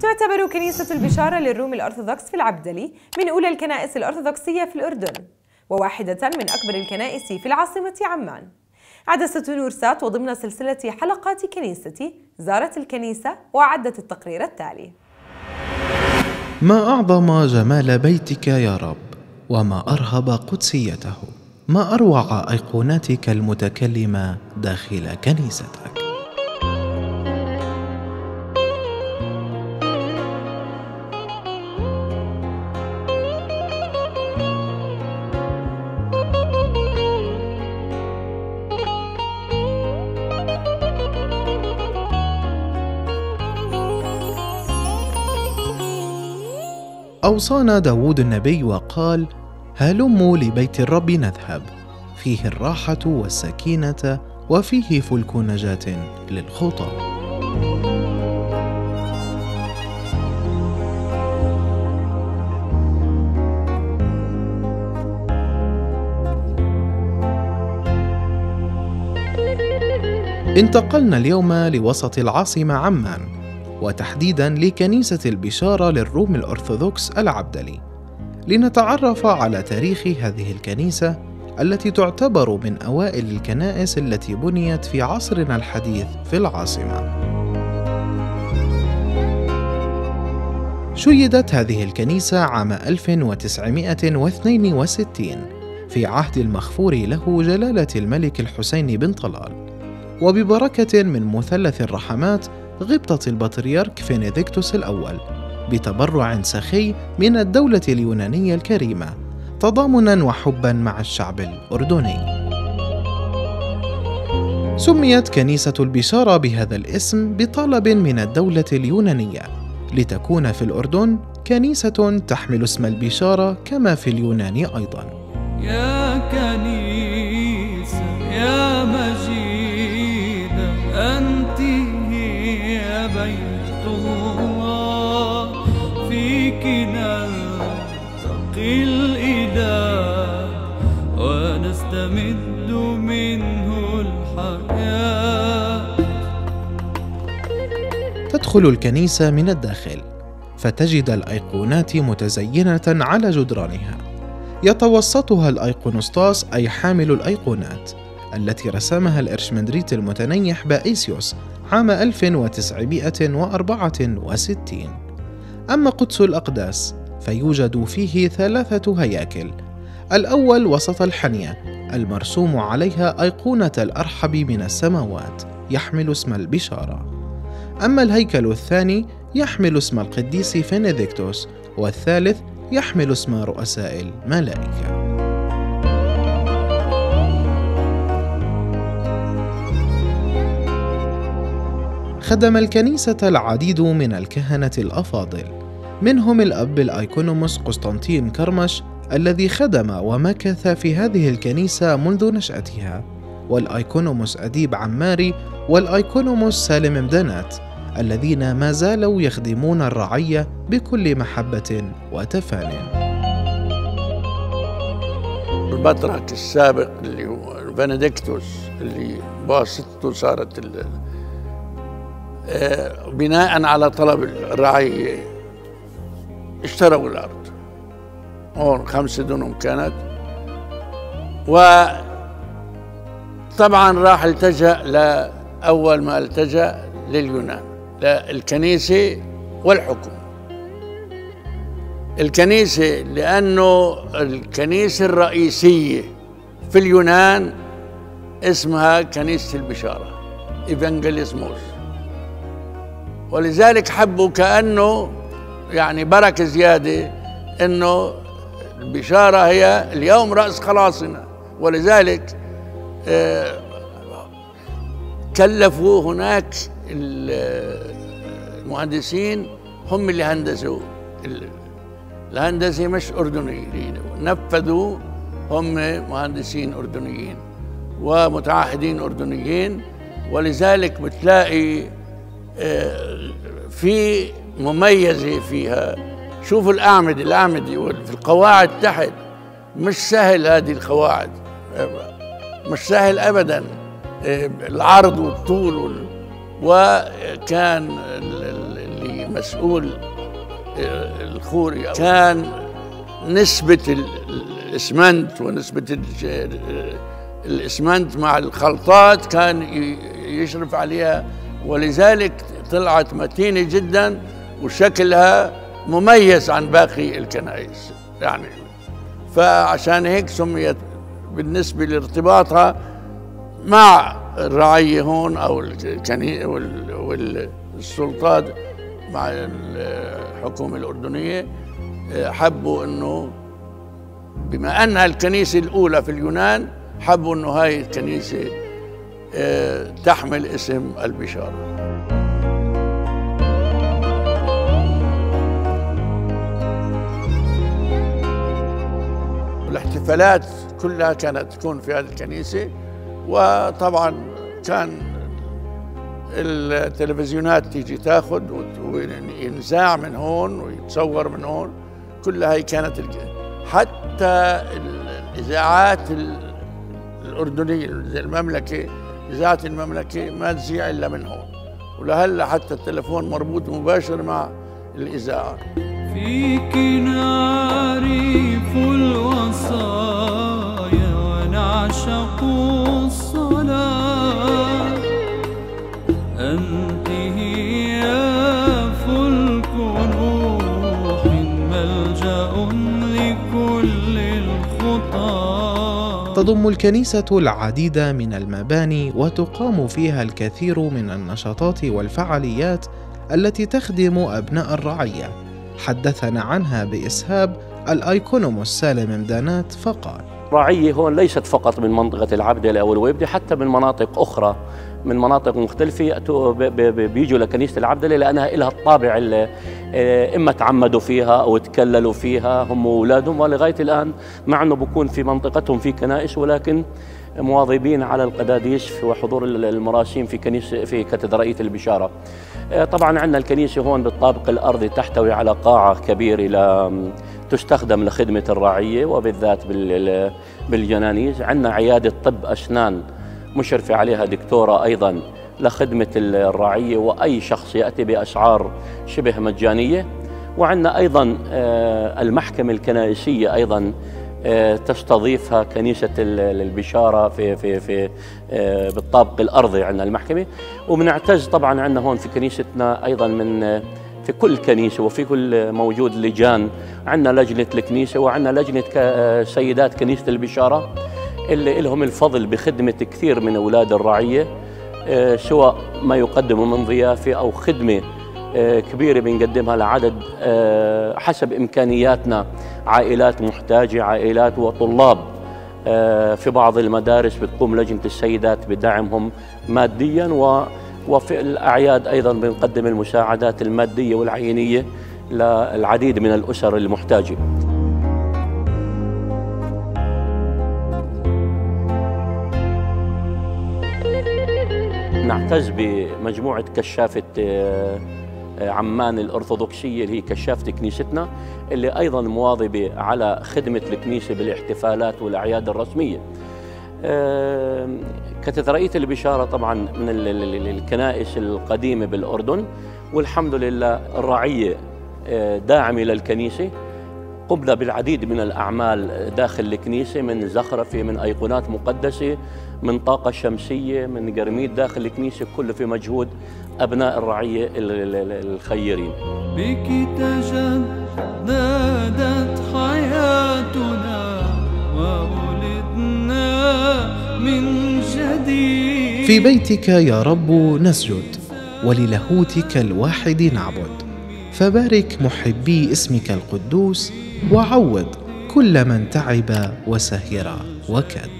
تعتبر كنيسة البشارة للروم الأرثوذكس في العبدلي من أولى الكنائس الأرثوذكسية في الأردن وواحدة من أكبر الكنائس في العاصمة عمان. عدسة نورسات وضمن سلسلة حلقات كنيستي زارت الكنيسة وأعدت التقرير التالي. ما أعظم جمال بيتك يا رب وما أرهب قدسيته. ما أروع أيقوناتك المتكلمة داخل كنيستك. أوصانا داود النبي وقال هلموا لبيت الرب نذهب. فيه الراحة والسكينة وفيه فلك نجاة للخطى. انتقلنا اليوم لوسط العاصمة عمان. وتحديدا لكنيسة البشارة للروم الأرثوذكس العبدلي لنتعرف على تاريخ هذه الكنيسة التي تعتبر من أوائل الكنائس التي بنيت في عصرنا الحديث في العاصمة. شيدت هذه الكنيسة عام 1962 في عهد المغفور له جلالة الملك الحسين بن طلال وببركة من مثلث الرحمات غبطة البطريرك فينيديكتوس الأول بتبرع سخي من الدولة اليونانية الكريمة تضامنا وحبا مع الشعب الأردني. سميت كنيسة البشارة بهذا الاسم بطلب من الدولة اليونانية لتكون في الأردن كنيسة تحمل اسم البشارة كما في اليونان أيضا. يا كنيسة يا مجيدة ونستمد منه الحياة. تدخل الكنيسة من الداخل فتجد الأيقونات متزينة على جدرانها. يتوسطها الأيقونوستاس أي حامل الأيقونات التي رسمها الإرشمندريت المتنيح بائسيوس عام 1964 أما قدس الأقداس فيوجد فيه ثلاثة هياكل. الأول وسط الحنية المرسوم عليها أيقونة الأرحب من السماوات يحمل اسم البشارة. أما الهيكل الثاني يحمل اسم القديس فينيديكتوس والثالث يحمل اسم رؤساء الملائكة. خدم الكنيسة العديد من الكهنة الأفاضل. منهم الأب الأيكونوموس قسطنطين كرمش الذي خدم ومكث في هذه الكنيسة منذ نشأتها والأيكونوموس أديب عماري والأيكونوموس سالم مدنات الذين ما زالوا يخدمون الرعية بكل محبة وتفان البطرك السابق اللي هو بنديكتوس اللي بواسطته صارت آه، بناء على طلب الرعية اشتروا الأرض. هون خمسة دنم كانت. وطبعا راح التجأ لأول ما التجأ لليونان للكنيسة والحكم. الكنيسة لأنه الكنيسة الرئيسية في اليونان اسمها كنيسة البشارة إيفانجيليزموس ولذلك حبوا كأنه يعني بركة زيادة أنه البشارة هي اليوم رأس خلاصنا. ولذلك آه، كلفوا هناك المهندسين هم اللي هندسوا الهندسة مش أردنيين نفذوا هم مهندسين أردنيين ومتعهدين أردنيين. ولذلك بتلاقي في مميزة فيها. شوفوا الأعمدة الأعمدة في القواعد تحت مش سهل هذه القواعد. مش سهل أبدا. العرض والطول وكان اللي مسؤول الخوري كان نسبة ال- الإسمنت ونسبة الإسمنت مع الخلطات كان يشرف عليها. ولذلك طلعت متينة جدا. وشكلها مميز عن باقي الكنائس يعني. فعشان هيك سميت بالنسبة لارتباطها مع الرعية هون أو والسلطات مع الحكومة الأردنية حبوا أنه بما أنها الكنيسة الأولى في اليونان حبوا أنه هاي الكنيسة آه، تحمل اسم البشارة. الاحتفالات كلها كانت تكون في هذه الكنيسة وطبعا كان التلفزيونات تيجي تاخذ وينزاع من هون ويتصور من هون. كلها هي كانت حتى ال- الإذاعات ال- الأردنية المملكة إذاعة المملكة ما تذيع إلا من هون. ولهلا حتى التلفون مربوط مباشر مع الإذاعة. فيك نعرف الوصايا ونعشق الصلاة. أنت هي فلك نوح ملجأ لكل الخطى تضم الكنيسة العديد من المباني وتقام فيها الكثير من النشاطات والفعاليات التي تخدم أبناء الرعية. حدثنا عنها بإسهاب الأيكونوموس سالم مدانات فقال. الرعية هون ليست فقط من منطقة العبدة أو الويبدة حتى من مناطق أخرى من مناطق مختلفة بيجوا لكنيسة العبدلة لأنها لها الطابع آه، إما تعمدوا فيها أو تكللوا فيها هم وأولادهم ولغاية الآن مع أنه بكون في منطقتهم في كنائس ولكن مواظبين على القداديس وحضور المراسيم في كنيسة في كاتدرائية البشارة. آه، طبعا عندنا الكنيسة هون بالطابق الأرضي تحتوي على قاعة كبيرة ل تستخدم لخدمة الرعية وبالذات بال- بالجنانيز عندنا عيادة طب أسنان مشرفة عليها دكتورة أيضا لخدمة الرعية وأي شخص يأتي بأسعار شبه مجانية. وعندنا أيضا آه، المحكمة الكنائسية أيضا تستضيفها كنيسة ال- البشارة في في في آه، بالطابق الأرضي عندنا المحكمة. وبنعتز طبعا عندنا هون في كنيستنا أيضا من آه، في كل كنيسة وفي كل موجود لجان. عندنا لجنة الكنيسة وعندنا لجنة آه، سيدات كنيسة البشارة اللي لهم الفضل بخدمة كثير من أولاد الرعية آه، سواء ما يقدموا من ضيافة أو خدمة آه، كبيرة بنقدمها لعدد آه، حسب إمكانياتنا. عائلات محتاجة عائلات وطلاب آه، في بعض المدارس بتقوم لجنة السيدات بدعمهم ماديا وفي الأعياد أيضا بنقدم المساعدات المادية والعينية للعديد من الأسر المحتاجة. نعتز بمجموعة كشافة آه، آه، عمان الأرثوذكسية اللي هي كشافة كنيستنا اللي أيضا مواظبة على خدمة الكنيسة بالاحتفالات والأعياد الرسمية. آه، كاتدرائية البشارة طبعا من ال- ال- ال- الكنائس القديمة بالأردن والحمد لله الرعية آه، داعمة للكنيسة قمنا بالعديد من الأعمال داخل الكنيسة من زخرفة من أيقونات مقدسة من طاقة شمسية من قرميد داخل الكنيسة كله في مجهود أبناء الرعية ال- ال- ال- الخيرين. بك تجددت حياتنا وولدنا من جديد. في بيتك يا رب نسجد وللاهوتك الواحد نعبد. فبارك محبي اسمك القدوس وعوض كل من تعب وسهر وكد.